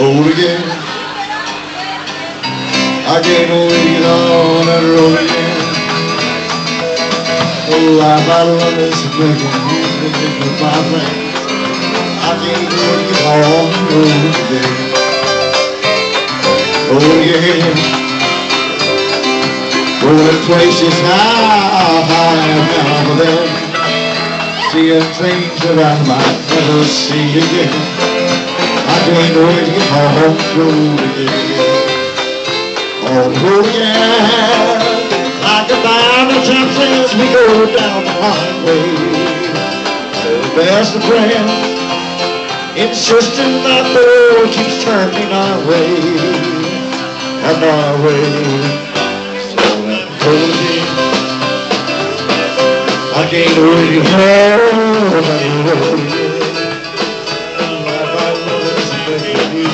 road again. I can't wait on that road again. Oh, life I love is making music with my friends. I can't wait on the road again. Oh yeah. Going places high, high and over there. Seeing things that I might never see again. To get home road again. On road again. Like a diamond as we go down the highway. The best of. Insisting that the road keeps turning our way. And our way. So I can't wait home I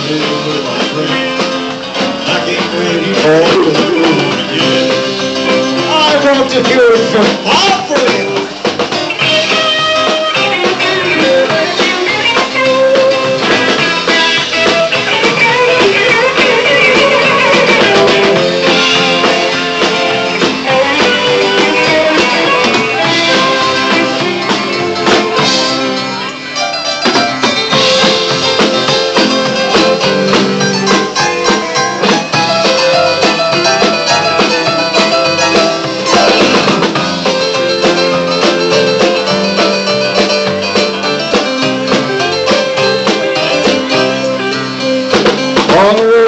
want to hear it. from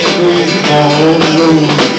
Can't all road